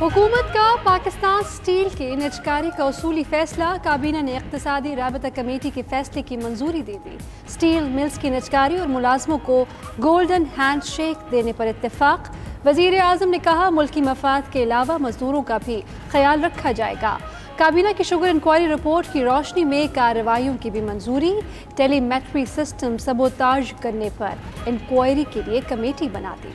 हुकूमत का पाकिस्तान स्टील के निजकारी का उसूली फैसला, काबीना ने इकतसादी रबता कमेटी के फैसले की मंजूरी दे दी। स्टील मिल्स की निजकारी और मुलाजमों को गोल्डन हैंड शेक देने पर इतफाक वज़ीर अजम ने कहा, मुल्की मफाद के अलावा मजदूरों का भी ख्याल रखा जाएगा। काबीना की शुगर इंक्वायरी रिपोर्ट की रोशनी में कार्रवाइयों की भी मंजूरी। टेलीमेट्री सिस्टम सबोताज करने पर इंक्वायरी के लिए कमेटी बना दी।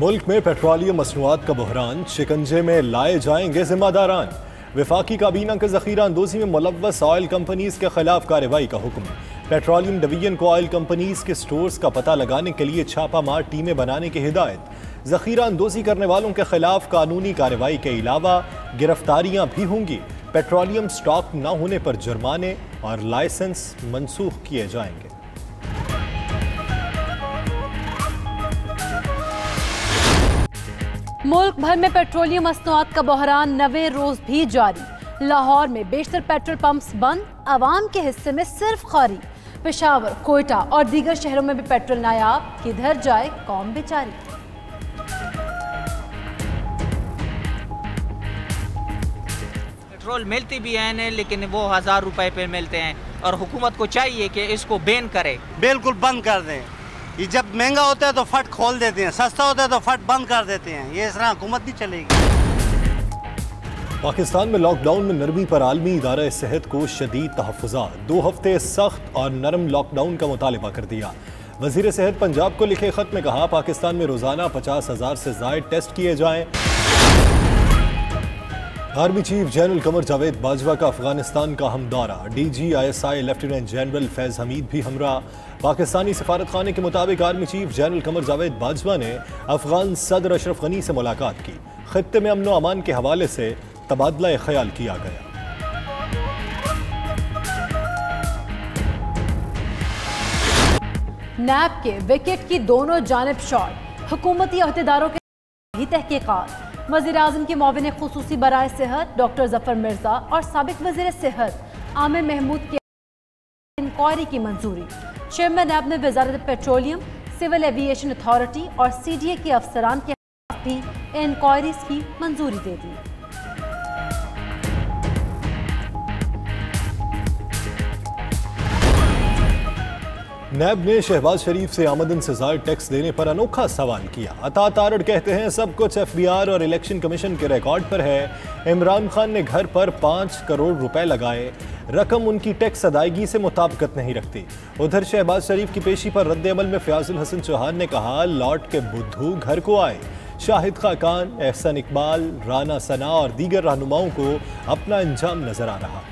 मुल्क में पेट्रोलियम मसनूआत का बहरान, शिकंजे में लाए जाएँगे जिम्मेदारान। विफाकी काबीना के जखीरा अंदोजी में मुलवस ऑयल कंपनीज़ के खिलाफ कार्रवाई का हुक्म। पेट्रोलियम डिवीज़न को ऑयल कंपनीज़ के स्टोर्स का पता लगाने के लिए छापा मार टीमें बनाने की हिदायत। जखीरा अंदोजी करने वालों के खिलाफ कानूनी कार्रवाई के अलावा गिरफ्तारियाँ भी होंगी। पेट्रोलियम स्टॉक न होने पर जुर्माने और लाइसेंस मनसूख किए जाएँगे। मुल्क भर में पेट्रोलियम मसनूआत का बहरान नवे रोज भी जारी। लाहौर में बेशतर पेट्रोल पंप्स बंद आवाम के हिस्से में सिर्फ़ खारी। पेशावर कोयटा और दीगर शहरों में भी पेट्रोल नायाब किधर जाए कौम बेचारी। पेट्रोल मिलती भी है लेकिन वो हज़ार रुपए पे मिलते हैं। और हुकूमत को चाहिए कि इसको बैन करे। बिल्कुल बंद कर दें। ये जब महँगा होता है तो फट खोल देते हैं, सस्ता होता है तो फट बंद कर देते हैं। ये इस तरह हुकूमत नहीं चलेगी। पाकिस्तान में लॉकडाउन में नरमी पर आलमी इदारा सेहत को शदीद तहफ़ा दो हफ़्ते सख्त और नरम लॉकडाउन का मुतालबा कर दिया। वज़ीर सेहत पंजाब को लिखे खत में कहा, पाकिस्तान में रोज़ाना पचास हज़ार से जायद टेस्ट किए जाएँ। Army chief general Qamar Javed Bajwa का अफ़गानिस्तान का हम दौरा D G I S I lieutenant general Faiz Hameed भी हमरा। पाकिस्तानी सफारत खाने के मुताबिक army chief general Qamar Javed Bajwa ने अफगान सदर अशरफ गनी से मुलाकात की। खत्े में अमन अमान के हवाले से तबादला ख्याल किया गया। नैब के विकेट की दोनों जानब शॉट। हुकूमती अहदेदारों के तहकीकात। वज़ीर अजम के मोबिन खसूसी बरए सेहत, डॉक्टर ज़फ़र मिर्ज़ा और सबक वज़ीर सेहत आमिर महमूद के इंक्वायरी की मंजूरी। चेयरमैन नैब ने वजारत पेट्रोलियम, सिविल एविएशन अथॉरिटी और सी डी ए के अफसरान के भी इंक्वायरीज की मंजूरी दे दी। नैब ने शहबाज शरीफ से आमदन से जायद टैक्स देने पर अनोखा सवाल किया। अता तारड़ कहते हैं, सब कुछ एफबीआर और इलेक्शन कमीशन के रिकॉर्ड पर है। इमरान खान ने घर पर पाँच करोड़ रुपए लगाए। रकम उनकी टैक्स अदायगी से मुताबकत नहीं रखती। उधर शहबाज शरीफ की पेशी पर रद्द अमल में फयाजुल हसन चौहान ने कहा, लौट के बुद्धू घर को आए। शाहिद खाकान एहसन इकबाल, राना सना और दीगर रहनुमाओं को अपना अंजाम नज़र आ रहा।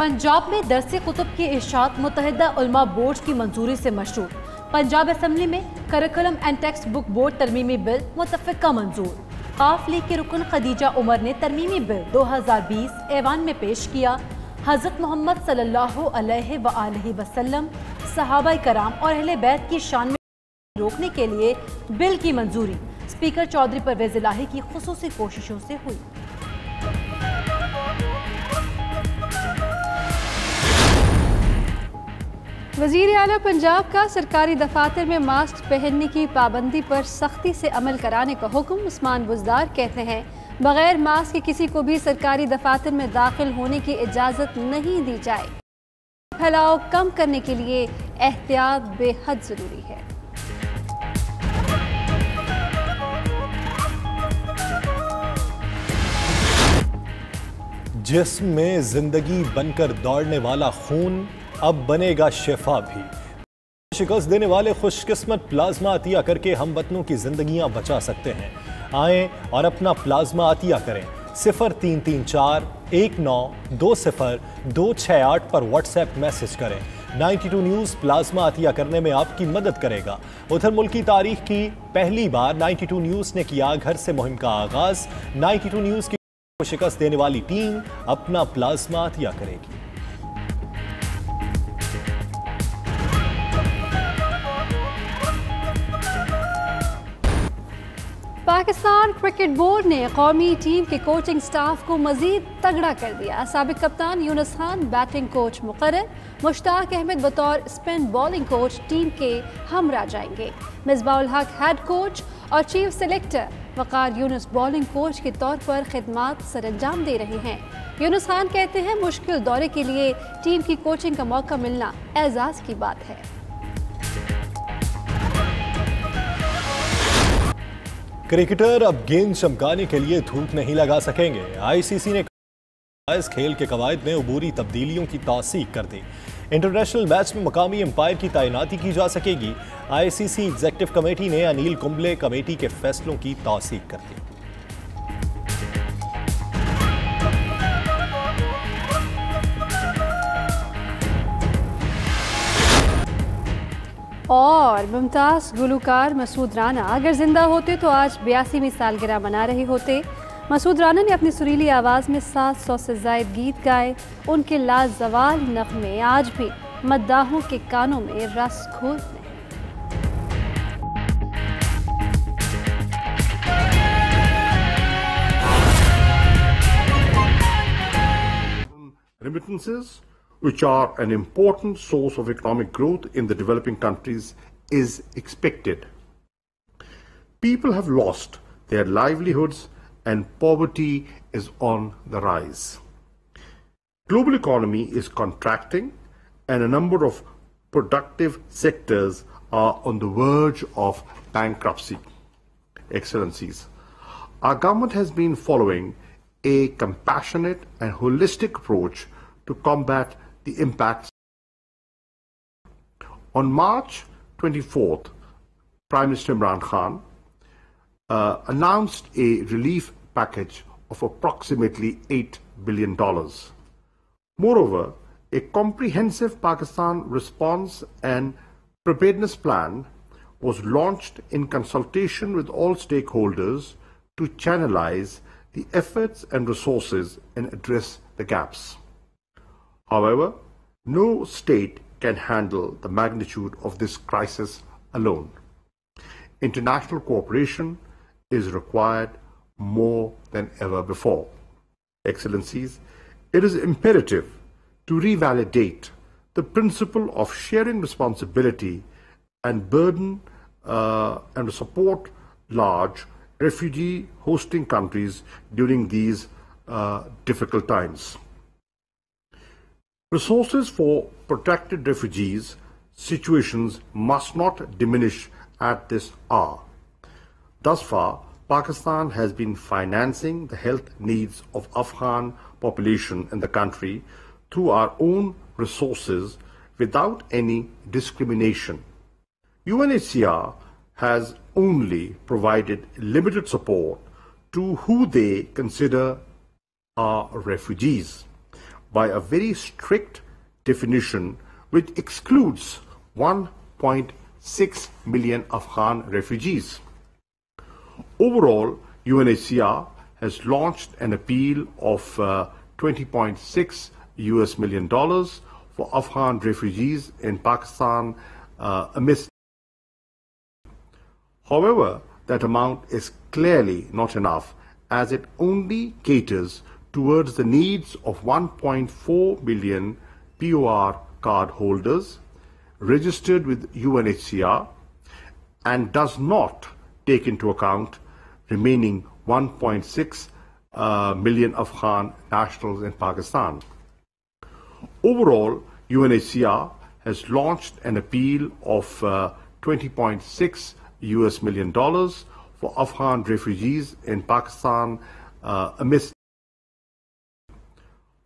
पंजाब में दरस कुतुब की इशात मुतहदा बोर्ड की मंजूरी से मशहूर। पंजाब असम्बली में curriculum and text book board तरमीमी bill मुतफ़ा मंजूर। काफ लीग के रुकन खदीजा उमर ने तरमीमी बिल 2020 ऐवान में पेश किया। हज़रत मोहम्मद सल्लल्लाहु वसल्लम सहाबा कराम और अहले बैत की शान में रोकने के लिए बिल की मंजूरी। स्पीकर चौधरी परवेज इलाही की खसूसी कोशिशों से हुई। वज़ीर अला पंजाब का सरकारी दफातर में मास्क पहनने की पाबंदी पर सख्ती से अमल कराने का हुक्म उस्मान बुजदार कहते हैं। बगैर मास्क के किसी को भी सरकारी दफातर में दाखिल होने की इजाज़त नहीं दी जाए। फैलाव कम करने के लिए एहतियात बेहद ज़रूरी है। जिसम में ज़िंदगी बनकर दौड़ने वाला खून अब बनेगा शेफा भी। शिकस्त देने वाले खुशकिस्मत प्लाज्मा अतिया करके हम वतनों की जिंदगियाँ बचा सकते हैं। आए और अपना प्लाज्मा अतिया करें। सिफर तीन तीन चार, एक नौ, दो सिफर, दो छः आठ पर व्हाट्सएप मैसेज करें। 92 न्यूज़ प्लाज्मा अतिया करने में आपकी मदद करेगा। उधर मुल्क तारीख की पहली बार 92 न्यूज़ ने किया घर से मुहिम का आगाज़। 92 न्यूज़ की शिकस्त देने वाली टीम अपना प्लाज्मा अतिया करेगी। पाकिस्तान क्रिकेट बोर्ड ने कौमी टीम के कोचिंग स्टाफ को मजीद तगड़ा कर दिया। सबक कप्तान यूनस खान, बैटिंग कोच मुकर मुश्ताक अहमद बतौर स्पिन बॉलिंग कोच टीम के हमरा जाएँगे। मिसबाउल हक हेड कोच और chief selector Waqar Younis bowling coach के तौर पर खदमात सर अंजाम दे रहे हैं। यूनस खान कहते हैं, मुश्किल दौरे के लिए टीम की कोचिंग का मौका मिलना एजाज़ की बात है। क्रिकेटर अब गेंद चमकाने के लिए धूप नहीं लगा सकेंगे। आईसीसी ने इस खेल के कवायद में अबूरी तब्दीलियों की तौसीक कर दी। इंटरनेशनल मैच में मकामी एम्पायर की तैनाती की जा सकेगी। आईसीसी एग्जेक्टिव कमेटी ने अनिल कुंबले कमेटी के फैसलों की तौसीक कर दी। और मुमताज़ गुलकार मसूद राना अगर ज़िंदा होते तो आज बयासीवीं सालगिरह मना रहे होते। मसूद राना ने अपनी सुरीली आवाज़ में सात सौ से जायद गीत गाए। उनके लाजवाल नगमे आज भी मद्दाहों के कानों में रस घोलते हैं। Remittances, which are an important source of economic growth in the developing countries, is expected. People have lost their livelihoods and poverty is on the rise. Global economy is contracting and a number of productive sectors are on the verge of bankruptcy. Excellencies, our government has been following a compassionate and holistic approach to combat the impacts. On March 24th, Prime Minister Imran Khan uh, announced a relief package of approximately $8 billion. Moreover, a comprehensive Pakistan response and preparedness plan was launched in consultation with all stakeholders to channelize the efforts and resources and address the gaps. However, no state can handle the magnitude of this crisis alone. International cooperation is required more than ever before. Excellencies, it is imperative to revalidate the principle of sharing responsibility and burden uh, and support large refugee hosting countries during these uh, difficult times. Resources for protected refugees situations must not diminish at this hour. Thus far, Pakistan has been financing the health needs of Afghan population in the country through our own resources without any discrimination. UNHCR has only provided limited support to who they consider are refugees by a very strict definition which excludes 1.6 million Afghan refugees. Overall, UNHCR has launched an appeal of uh, 20.6 US million dollars for Afghan refugees in Pakistan uh, amidst. However, that amount is clearly not enough as it only caters towards the needs of 1.4 billion POR card holders registered with UNHCR and does not take into account remaining 1.6 uh, million Afghan nationals in Pakistan. Overall, UNHCR has launched an appeal of uh, 20.6 US million dollars for Afghan refugees in Pakistan uh, amidst.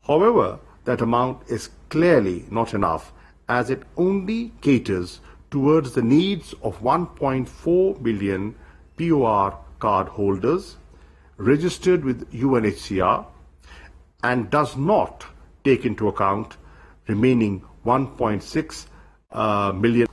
However, that amount is clearly not enough as it only caters towards the needs of 1.4 billion POR card holders registered with UNHCR and does not take into account remaining 1.6 uh, million.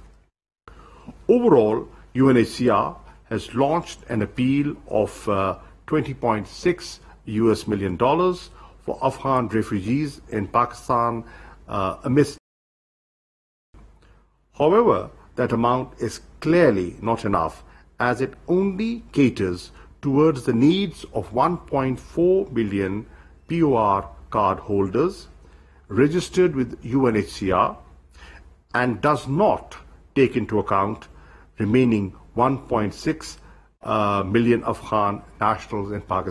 Overall, UNHCR has launched an appeal of uh, 20.6 US million dollars for Afghan refugees in Pakistan uh, amidst. However, that amount is clearly not enough as it only caters towards the needs of 1.4 million POR card holders registered with UNHCR and does not take into account remaining 1.6 uh, million Afghan nationals in Pakistan.